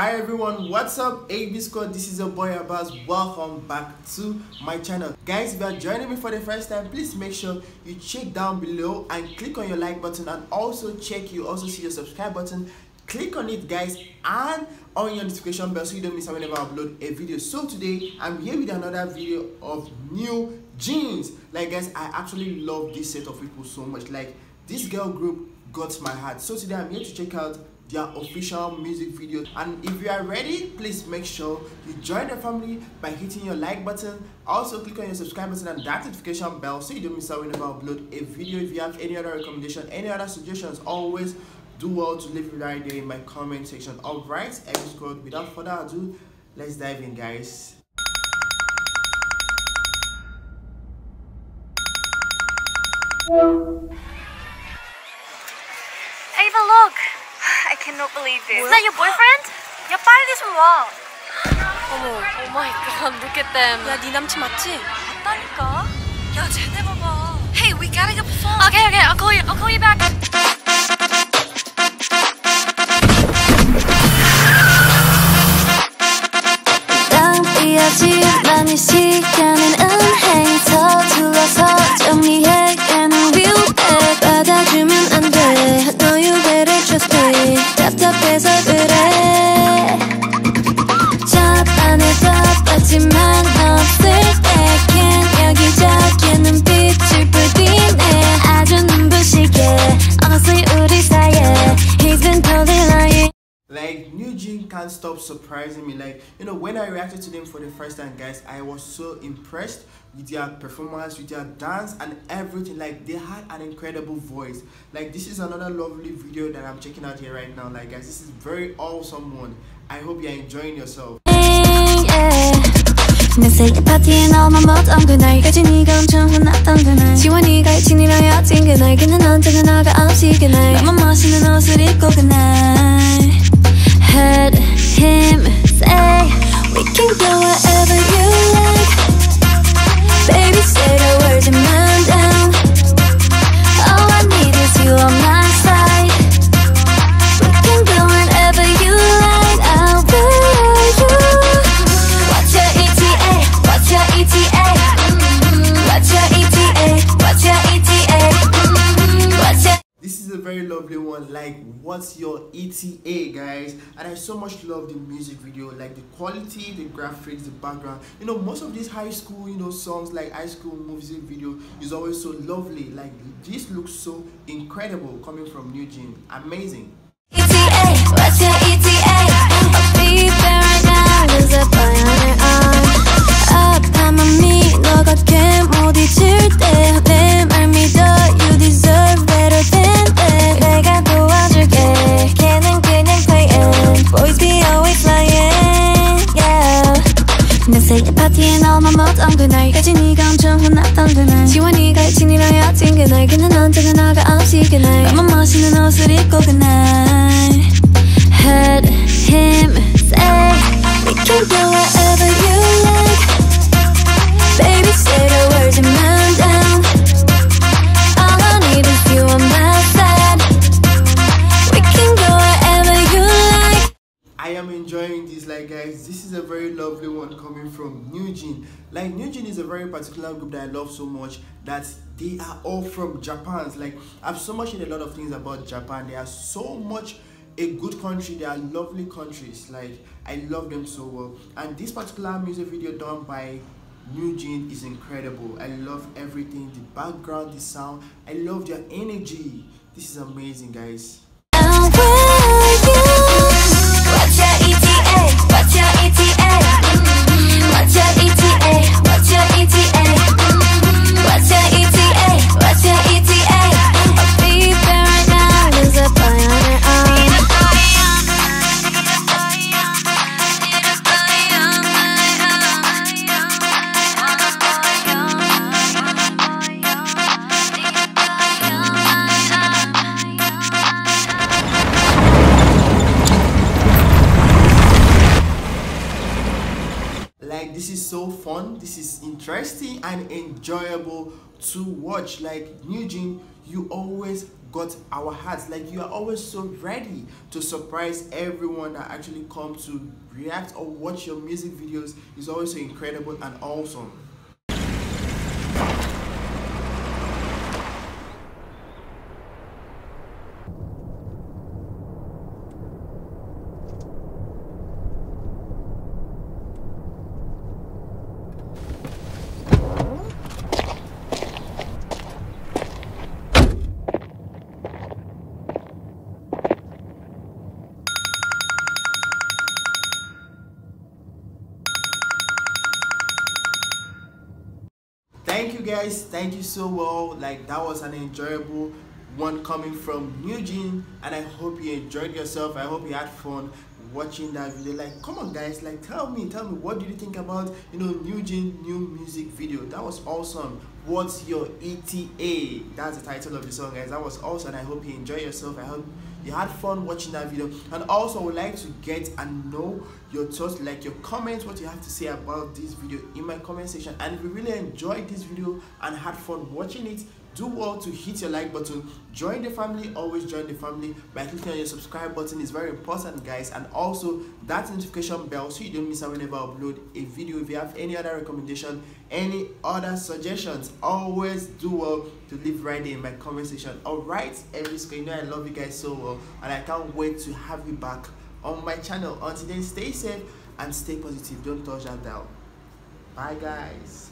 Hi everyone, what's up? AB Squad, this is your boy Abbas. Welcome back to my channel. Guys, if you are joining me for the first time, please make sure you check down below and click on your like button and also check you also see your subscribe button. Click on it guys and on your notification bell so you don't miss out whenever I upload a video. So today, I'm here with another video of new jeans. Like guys, I actually love this set of people so much. Like this girl group got my heart. So today I'm here to check out their official music video and if you are ready please make sure you join the family by hitting your like button. Also click on your subscribe button and that notification bell so you don't miss out whenever i upload a video. If you have any other recommendation any other suggestions always do well to leave it right there in my comment section. All right episode without further ado let's dive in guys. Ava, look! I cannot believe this. Is that your boyfriend? 야, 빨리 좀 와. 어머, oh my god, look at them. 야, 네 남친 맞지? 맞다니까. 야, 쟤네 봐봐. Hey, we gotta go perform. Okay, okay, I'll call you. I'll call you back. like New Jean can't stop surprising me. Like you know when i reacted to them for the first time guys i was so impressed with their performance with their dance and everything. Like they had an incredible voice. Like this is another lovely video that i'm checking out here right now. Like guys this is very awesome one. I hope you're enjoying yourself. Heard him say We can go wherever you like what's your eta guys and i so much love the music video like the quality the graphics the background you know most of these high school you know songs like high school music video is always so lovely like this looks so incredible coming from new amazing ETA? What's your ETA? 파티에 너만 못한 그날까지 네가 엄청 혼났던 그날 지원이가 친이라 헤어진 그날 그는 언제나 너가 없이 그날 나만 멋있는 옷을 입고 그날 Heard him say We can go wherever you is a very lovely one coming from New Jean like New Jean is a very particular group that I love so much that they are all from Japan. Like I've so much in a lot of things about Japan. They are so much a good country. They are lovely countries. Like I love them so well. And this particular music video done by New Jean is incredible. I love everything the background the sound. I love their energy. This is amazing guys this is so fun this is interesting and enjoyable to watch. Like jean you always got our hearts. Like you are always so ready to surprise everyone that actually comes to react or watch your music videos. Is always so incredible and awesome thank you guys. Thank you so well. Like that was an enjoyable one coming from Eugene and I hope you enjoyed yourself. I hope you had fun watching that video. Like come on guys. Like tell me tell me what did you think about you know Eugene new music video? That was awesome. What's your ETA that's the title of the song guys. That was awesome. I hope you enjoy yourself. I hope you had fun watching that video. And also would like to get and know your thoughts like your comments what you have to say about this video in my comment section. And if you really enjoyed this video and had fun watching it do well to hit your like button. Join the family always join the family by clicking on your subscribe button. Is very important guys. And also that notification bell so you don't miss out whenever i upload a video. If you have any other recommendation any other suggestions always do well to leave right there in my comment section. All right every you know i love you guys so well and i can't wait to have you back on my channel. Until then stay safe and stay positive. Don't touch that dial. Bye guys